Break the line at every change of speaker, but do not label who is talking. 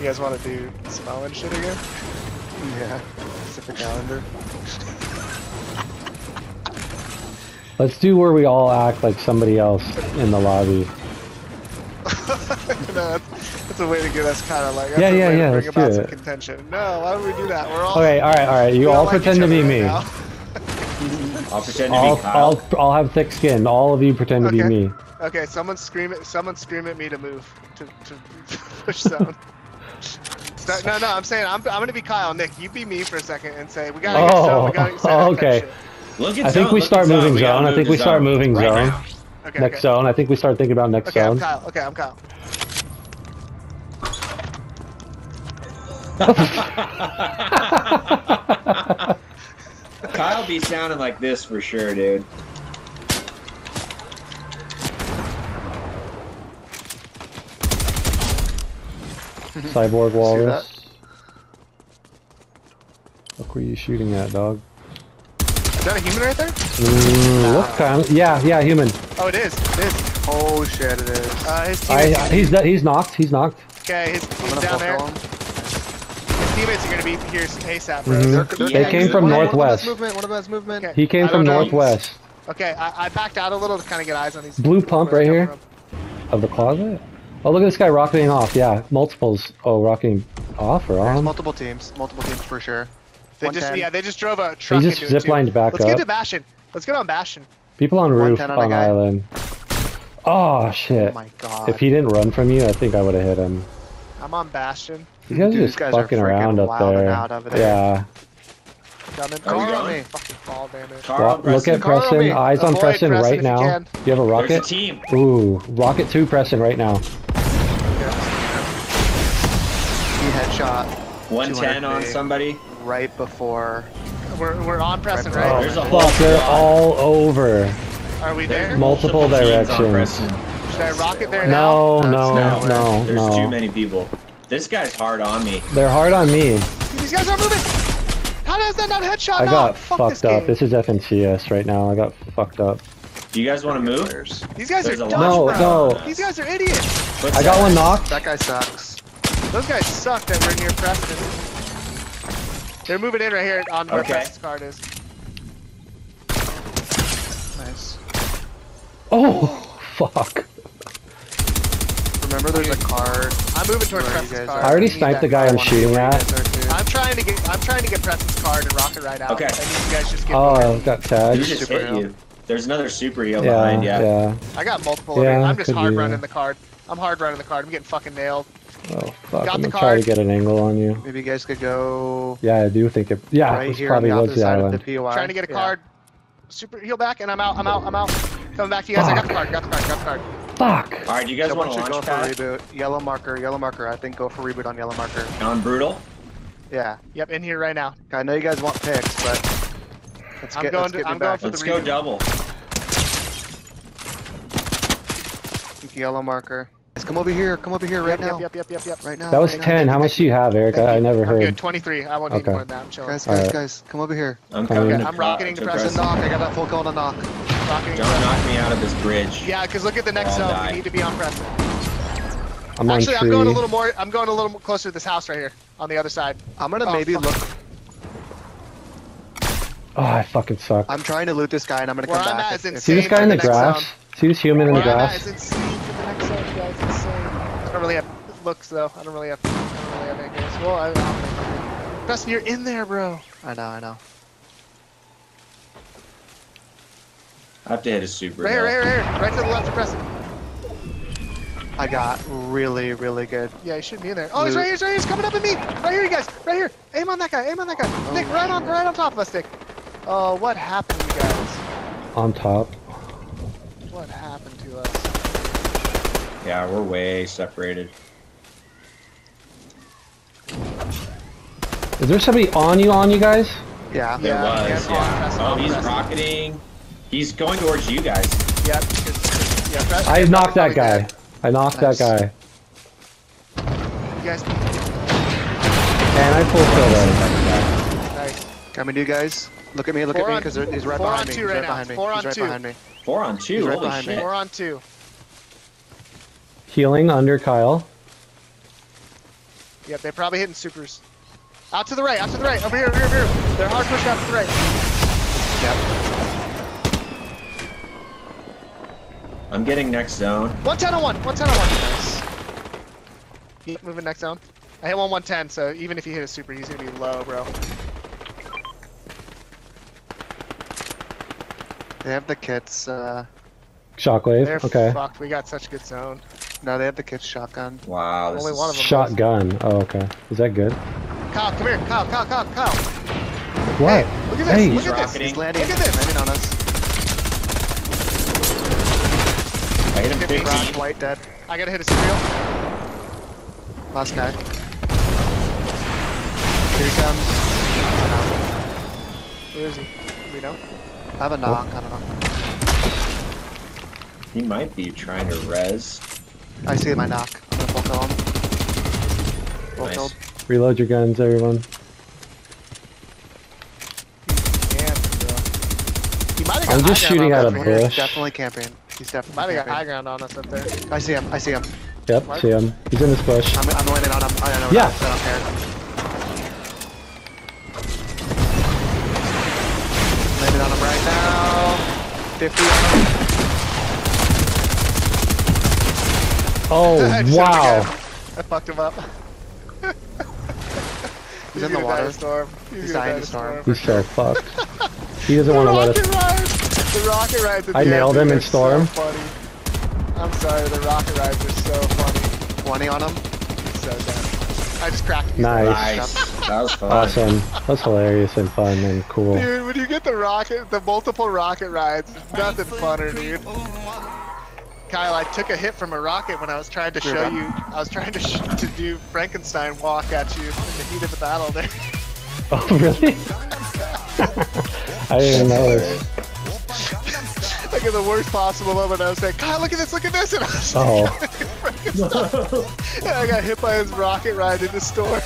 You guys want to do some Owen shit again?
Yeah. Pacific Islander.
Let's do where we all act like somebody else in the lobby.
no, that's, that's a way to get us kind of like. that's
Yeah, yeah,
way to
yeah,
Bring
let's
about
do
some
it.
contention. No, why would we do that? We're all.
Okay, all right, all right. You
we
all
like
pretend to be
right
me.
now.
I'll pretend to
I'll,
be Kyle.
I'll, I'll have thick skin. All of you pretend to be me.
Okay, someone scream at someone scream at me to move to, to push zone. Start, no, no, I'm saying I'm, I'm gonna be Kyle. Nick, you be me for a second and say we gotta get
Oh,
zone. We gotta get zone. that
okay.
Look at
I think
zone,
we start moving
We
zone. I think
to
we start moving
right
zone.
Okay,
Next
okay.
zone. I think we start thinking about next
Okay, I'm
zone.
Kyle. Okay, I'm Kyle.
Kyle be sounding like this for sure, dude.
Cyborg
See
walrus. Look where you shooting at, dog.
Is that a human right there?
Mm, look, kind of- yeah, yeah, human.
Oh, it is. It is.
Oh shit, it is.
Uh, his
I,
teammates.
he's de- he's knocked. He's knocked.
okay, his
I'm
he's
gonna
down there.
fulfill him.
His teammates are gonna be here ASAP, bro.
Mhm.
They're- they're-
They
came
came from
one of them
northwest.
has Movement. One of them movement.
Okay.
He came from
know.
northwest
Okay, I, I backed out a little to kind of get eyes on these.
Blue pump
where they're
right
coming
of the closet. Oh, look at this guy rocketing off. Yeah, multiples. Oh, rocketing off or
There's
on?
multiple teams. Multiple teams for sure.
They just yeah, they just drove a truck
just
into it, too.
ziplined back up.
Let's get to Bastion. Let's get on Bastion.
People on roof
110 on
on island. Oh
Oh
shit!
my god.
if he didn't run from you, I think I would have hit him.
I'm on Bastion.
You guys
Dude,
are
these
just
guys are
fucking
freaking
around up there.
out over there.
Yeah.
Coming.
Are we
Carl,
going?
Fucking fall damage.
Carl,
look
Preston,
at
Carl,
Preston.
me.
Eyes on
Avoid
Preston
Preston
right now.
can.
You have a
There's a
rocket?
team.
Ooh, rocket two Preston right now.
He headshot
110 on
200.
somebody.
right before.
We're, we're on Preston,
Right,
right?
There's a whole
they're
squad.
all over.
Are we there?
Multiple
teams on
directions.
Should I rocket there now?
No,
That's
no,
no
no,
There's
no.
too many people. This guy's hard on me.
They're hard on me.
These guys are moving. How does that not headshot?
I got
fuck
fucked
this
up.
game.
This is FNCS right now. I got fucked up.
Do you guys want to move?
These guys
There's
are
a
dumb,
No,
bro.
no.
These guys are idiots.
What's
I got
that?
one knocked.
That guy sucks.
Those guys suck that we're near Preston. They're moving in right here on where
Okay.
Preston's card is.
Nice.
Oh, fuck.
Remember, there's a card.
I'm moving towards
Where
Preston's card.
I already
need
sniped the guy. I'm shooting
where you
at.
guys are, too.
I'm trying to get. I'm trying to get Preston's card and rocket right out.
Okay.
I need you guys just get.
Oh,
moving.
I got
Who
tagged.
just
Super
hit
hero.
you? There's another super heel
Yeah,
behind you.
yeah.
I got multiple.
Yeah,
of it. I'm just hard
be,
running the card. I'm hard running the card. I'm getting fucking nailed.
Oh, fuck.
Got
I'm
the
gonna try
card.
to get an angle on you.
Maybe you guys could go
Yeah, I do think it. Yeah,
right
this
here on
probably
the
was
opposite
the
side
island.
of the POI.
Trying to get a
Yeah.
card. Super heal back, and I'm out. I'm out. I'm out. Coming back to you guys. I got the card. Got the card. Got the card.
Fuck.
All right, you guys
Someone
want to
should go
launch
for
pad
reboot. Yellow marker, yellow marker. I think go for reboot on yellow marker.
on brutal?
Yeah.
Yep, in here right now.
I know you guys want picks, but let's
I'm
get,
going
let's
to-
get
I'm going
back.
for the
Let's go
reboot.
double.
Yellow marker. Guys, come over here. Come over here right
yep,
now.
Yep, yep, yep, yep, yep.
Right now.
That was
right now.
10. How much do you have, Eric? I, I never
I'm
heard.
good. 23. I won't need more than that. I'm chilling.
Guys, guys,
Alright.
guys, come over here.
I'm
Okay,
coming. to
I'm rocketing uh,
to
to
Press a knock. I got that full kill on a knock.
Rocketing
Don't
Preston.
knock me out of this bridge.
Yeah, because look at the next
I'll
zone.
die.
We need to be on Preston.
I'm
Actually. I'm going a little more. I'm going a little more closer to this house right here on the other side.
I'm gonna
Oh,
maybe
fuck.
look.
Oh, I fucking suck.
I'm trying to loot this guy, and I'm gonna
Where
come
I'm
back.
at is
if- if-
See this guy in
the
the grass?
zone.
See this human in the
I'm at
grass?
I don't really have looks though. I don't really have. I don't really have angles. Well, I. I Preston, you're in there, bro.
I know, I know.
I have to hit a super.
Right here, right here, right here. Right to the left of Preston.
I got really, really good.
Yeah, he should be in there. Oh, he's right here, he's right here, he's coming up at me! Right here, you guys! Right here! Aim on that guy, aim on that guy! Oh Nick, right on right on top of us, Nick! Oh, what happened, you guys?
On top.
What happened to us?
Yeah, we're way separated.
Is there somebody on you, on you guys?
Yeah.
There
Yeah,
was,
yeah,
yeah. oh, he's rocketing. He's going towards you guys.
Yep. Yeah,
I knocked that guy.
dead.
I knocked
Nice.
that guy.
You guys,
And I full killed him.
nice.
Coming to you guys. Look at me, look
Four
at me, because he's right
four on
behind me.
two
He's
right
right
now.
behind me.
Four
He's
on
right
two.
behind me.
Four on two.
He's right
Holy
behind me.
shit.
Four on two.
Healing under Kyle.
Yep, they're probably hitting supers. Out to the right, out to the right, over here, over here, over here. They're hard pushed out to the right.
Yep.
I'm getting next zone.
110 on one, 110 on one. Nice. Yep, moving next zone. I hit one 110, so even if you hit a super, he's gonna be low, bro.
They have the kits. Uh,
Shockwave.
They're
okay.
fucked. We got such good zone.
No, they have the kids shotgun.
Wow, this
Only
is
one of them.
Shotgun. Oh, okay. Is that good?
Kyle, come here. Kyle, Kyle, Kyle, Kyle.
What?
Hey, look at this.
Hey.
Look at this.
rocketing.
He's landing.
Look at this.
Landing on us.
I hit him
Hit me.
15.
Rock, white, dead.
I gotta hit a serial.
Last guy. Here he comes.
Where is he? We know?
I have a knock. I don't know.
He might be trying to res.
I see my knock. I'm gonna full kill him. Full
Nice.
killed.
Reload your guns, everyone.
Yeah, bro. He might have got
I'm just shooting
ground
at
on
a
us.
Over here,
bush.
Definitely camping. He's definitely
Might
definitely
have got high ground on us up there.
I see him. I see him.
Yep,
What?
see him. He's in this bush.
I'm, I'm landing on him. I don't know.
Yeah.
I don't care. Landing on him right now. 50 on him.
Oh,
I just
wow.
I fucked him up.
He's in the
gonna die in
water.
storm. He's,
He's
gonna
dying in a storm.
He's so fucked. He doesn't want to let us.
rides. The rocket rides. At
I nailed him in storm.
So funny. I'm sorry. The rocket rides are so funny.
20 on him.
He's so dumb. I just cracked. him.
Nice.
Nice. That was fun.
Awesome. was hilarious and fun and cool.
Dude, when you get the rocket, the multiple rocket rides, it's nothing funner, dude. Kyle, I took a hit from a rocket when I was trying to
You're
show you. I was trying to sh- to do Frankenstein walk at you in the heat of the battle there.
Oh, really? I didn't even know this.
like in the worst possible moment, I was saying, Kyle, look at this, look at this, and I was
Oh.
Frankenstein. and I got hit by his rocket ride in the store.